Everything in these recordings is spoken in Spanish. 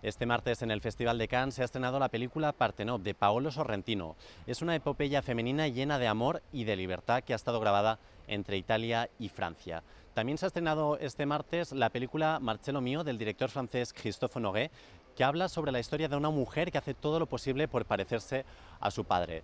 Este martes en el Festival de Cannes se ha estrenado la película Partenop de Paolo Sorrentino. Es una epopeya femenina llena de amor y de libertad que ha estado grabada entre Italia y Francia. También se ha estrenado este martes la película Marcello Mio del director francés Christophe Honoré, que habla sobre la historia de una mujer que hace todo lo posible por parecerse a su padre.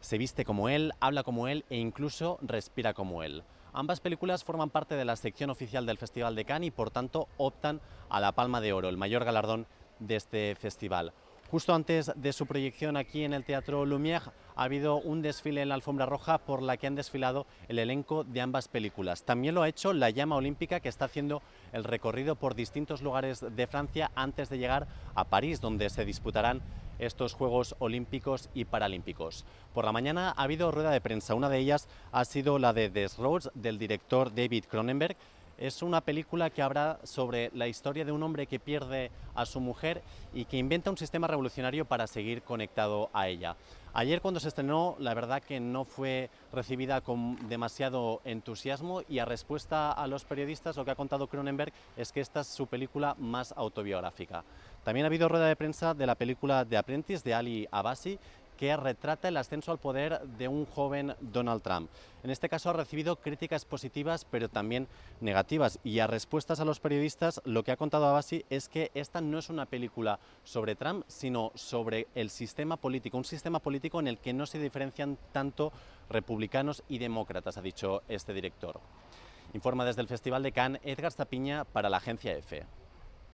Se viste como él, habla como él e incluso respira como él. Ambas películas forman parte de la sección oficial del Festival de Cannes y por tanto optan a la Palma de Oro, el mayor galardón de este festival. Justo antes de su proyección aquí en el Teatro Lumière ha habido un desfile en la alfombra roja por la que han desfilado el elenco de ambas películas. También lo ha hecho la llama olímpica que está haciendo el recorrido por distintos lugares de Francia antes de llegar a París, donde se disputarán estos Juegos Olímpicos y Paralímpicos. Por la mañana ha habido rueda de prensa. Una de ellas ha sido la de The Roads del director David Cronenberg, es una película que habla sobre la historia de un hombre que pierde a su mujer y que inventa un sistema revolucionario para seguir conectado a ella. Ayer cuando se estrenó, la verdad que no fue recibida con demasiado entusiasmo y a respuesta a los periodistas lo que ha contado Cronenberg es que esta es su película más autobiográfica. También ha habido rueda de prensa de la película The Apprentice de Ali Abasi que retrata el ascenso al poder de un joven Donald Trump. En este caso ha recibido críticas positivas pero también negativas y a respuestas a los periodistas lo que ha contado Abasi es que esta no es una película sobre Trump sino sobre el sistema político, un sistema político en el que no se diferencian tanto republicanos y demócratas, ha dicho este director. Informa desde el Festival de Cannes Edgar Zapiña para la agencia EFE.